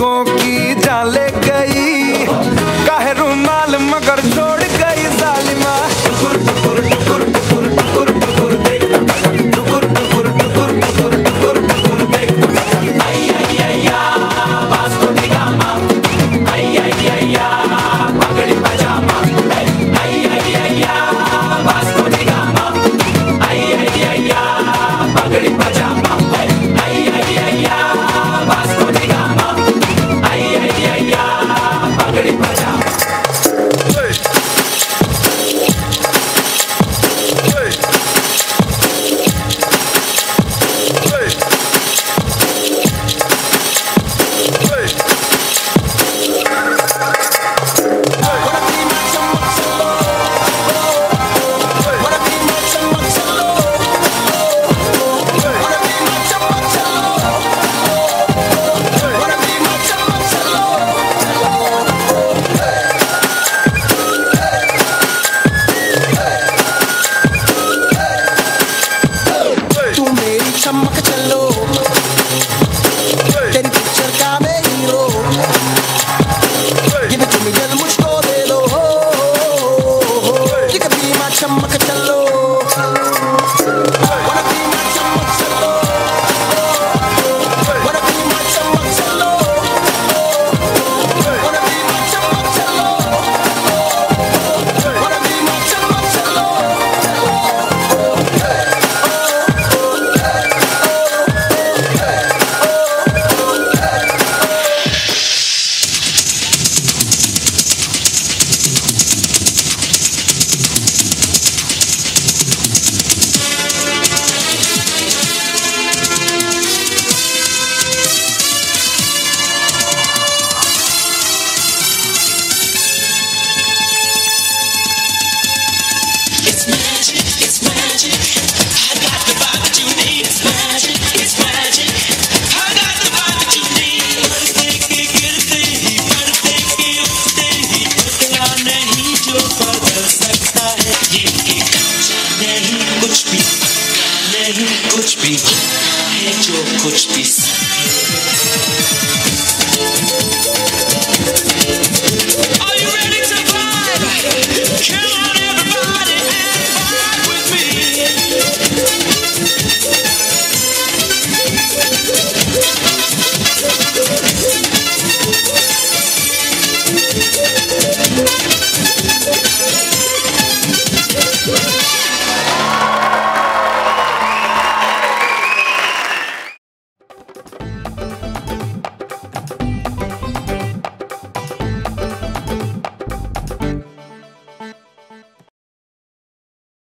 loco I be. Head your could be.